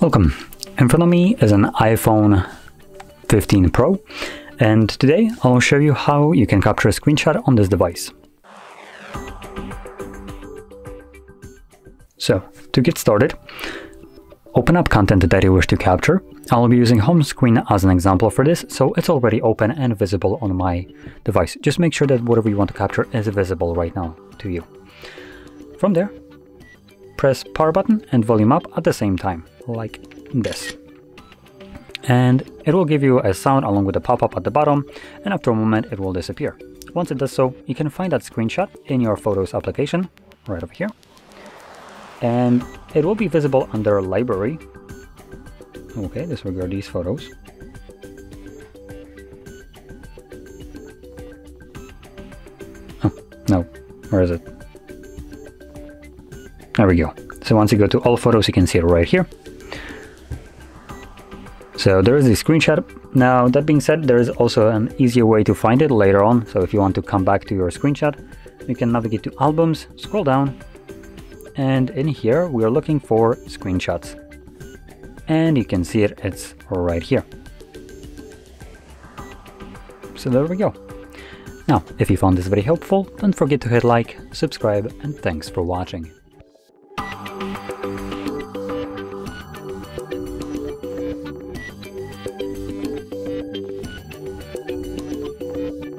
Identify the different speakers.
Speaker 1: Welcome. In front of me is an iPhone 15 Pro and today I'll show you how you can capture a screenshot on this device. So to get started, open up content that you wish to capture. I'll be using home screen as an example for this, so it's already open and visible on my device. Just make sure that whatever you want to capture is visible right now to you. From there, press power button and volume up at the same time, like this. And it will give you a sound along with a pop-up at the bottom, and after a moment it will disappear. Once it does so, you can find that screenshot in your Photos application, right over here. And it will be visible under Library. Okay, disregard these photos. Oh, no, where is it? There we go. So once you go to all photos, you can see it right here. So there is a screenshot. Now, that being said, there is also an easier way to find it later on. So if you want to come back to your screenshot, you can navigate to albums, scroll down, and in here we are looking for screenshots. And you can see it, it's right here. So there we go. Now, if you found this very helpful, don't forget to hit like, subscribe, and thanks for watching.